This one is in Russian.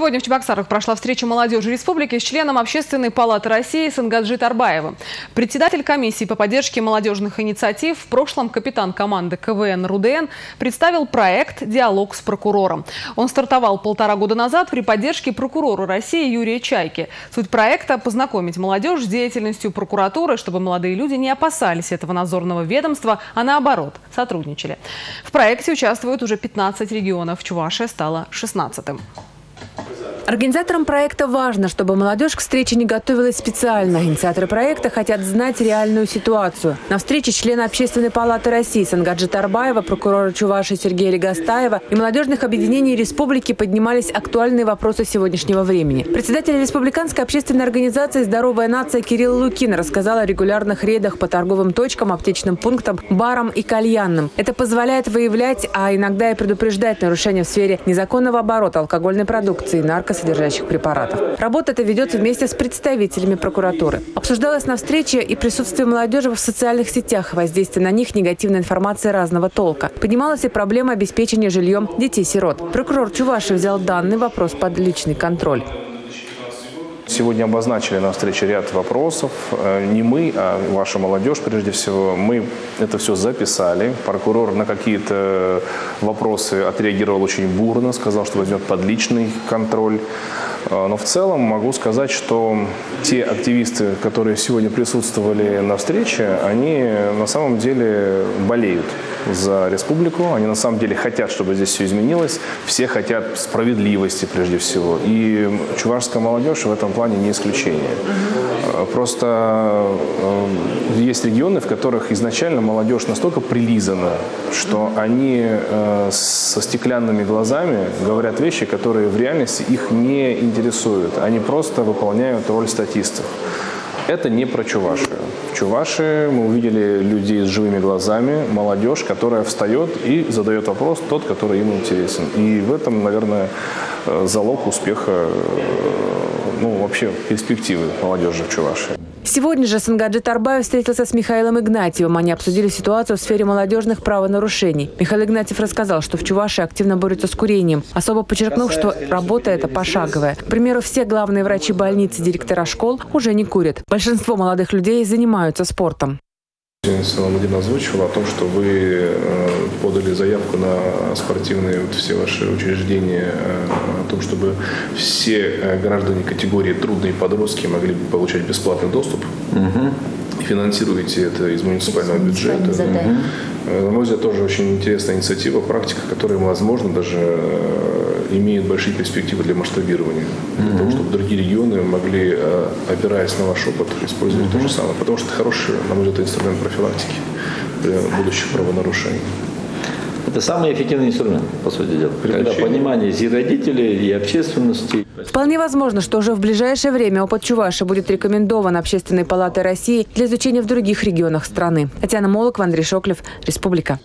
Сегодня в Чебоксарах прошла встреча молодежи республики с членом Общественной палаты России Сангаджи Тарбаевым. Председатель комиссии по поддержке молодежных инициатив, в прошлом капитан команды КВН «РУДН», представил проект «Диалог с прокурором». Он стартовал полтора года назад при поддержке прокурора России Юрия Чайки. Суть проекта – познакомить молодежь с деятельностью прокуратуры, чтобы молодые люди не опасались этого надзорного ведомства, а наоборот, сотрудничали. В проекте участвуют уже 15 регионов. Чувашия стала 16-м. Организаторам проекта важно, чтобы молодежь к встрече не готовилась специально. Инициаторы проекта хотят знать реальную ситуацию. На встрече члены Общественной палаты России Сангаджи Тарбаева, прокурора Чуваши Сергея Легостаева и молодежных объединений республики поднимались актуальные вопросы сегодняшнего времени. Председатель Республиканской общественной организации «Здоровая нация» Кирилл Лукин рассказал о регулярных рейдах по торговым точкам, аптечным пунктам, барам и кальянным. Это позволяет выявлять, а иногда и предупреждать нарушения в сфере незаконного оборота алкогольной продукции, наркос содержащих препаратов. Работа эта ведется вместе с представителями прокуратуры. Обсуждалось на встрече и присутствие молодежи в социальных сетях, воздействие на них негативной информации разного толка. Поднималась и проблема обеспечения жильем детей-сирот. Прокурор Чуваши взял данный вопрос под личный контроль. Сегодня обозначили на встрече ряд вопросов. Э, не мы, а ваша молодежь прежде всего. Мы это все записали. Прокурор на какие-то вопросы отреагировал очень бурно, сказал, что возьмет под личный контроль. Э, но в целом могу сказать, что те активисты, которые сегодня присутствовали на встрече, они на самом деле болеют за республику. Они на самом деле хотят, чтобы здесь все изменилось. Все хотят справедливости прежде всего. И чувашская молодежь в этом плане не исключение. Просто э, есть регионы, в которых изначально молодежь настолько прилизана, что они э, со стеклянными глазами говорят вещи, которые в реальности их не интересуют. Они просто выполняют роль статистов. Это не про Чувашию. Чувашии мы увидели людей с живыми глазами, молодежь, которая встает и задает вопрос тот, который им интересен. И в этом, наверное, э, залог успеха, э, ну, вообще перспективы молодежи в Чувашии. Сегодня же Сангаджи Тарбаев встретился с Михаилом Игнатьевым. Они обсудили ситуацию в сфере молодежных правонарушений. Михаил Игнатьев рассказал, что в Чувашии активно борются с курением, особо подчеркнув, что работа эта пошаговая. К примеру, все главные врачи больницы, директора школ уже не курят. Большинство молодых людей занимаются спортом. Владимир озвучивал о том, что вы э, подали заявку на спортивные вот все ваши учреждения, э, о том, чтобы все э, граждане категории трудные подростки могли получать бесплатный доступ. Угу. Финансируете это из муниципального бюджета. На мой взгляд, тоже очень интересная инициатива, практика, которая, возможно, даже имеют большие перспективы для масштабирования, для того, чтобы другие регионы могли, э, опираясь на ваш опыт, использовать mm-hmm. то же самое. Потому что это хороший, на мой взгляд, инструмент профилактики для будущих правонарушений. Это самый эффективный инструмент, по сути дела. Когда понимание и родителей, и общественности. Вполне возможно, что уже в ближайшее время опыт Чуваши будет рекомендован Общественной палатой России для изучения в других регионах страны. Татьяна Молокова, Андрей Шоклев, Республика.